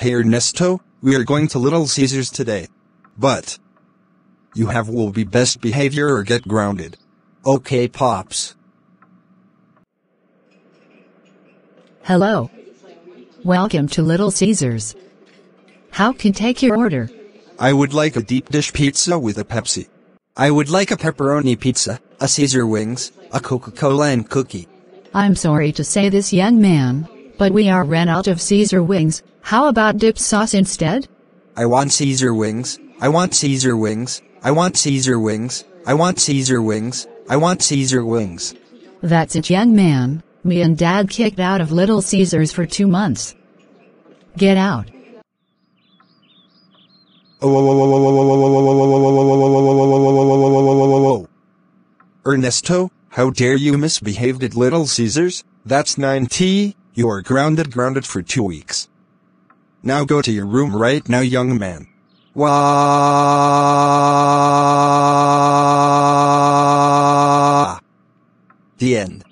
Hey Ernesto, we are going to Little Caesars today. But you have will be best behavior or get grounded. Okay, Pops. Hello. Welcome to Little Caesars. How can take your order? I would like a deep dish pizza with a Pepsi. I would like a pepperoni pizza, a Caesar wings, a Coca-Cola and cookie. I'm sorry to say this young man, but we are ran out of Caesar wings. How about dip sauce instead? I want Caesar wings. I want Caesar wings. I want Caesar wings. I want Caesar wings. I want Caesar wings. That's it young man. Me and dad kicked out of Little Caesars for two months. Get out. Ernesto, how dare you misbehave at Little Caesars? That's 9T, you are grounded grounded for two weeks. Now go to your room right now young man. Wah! The end.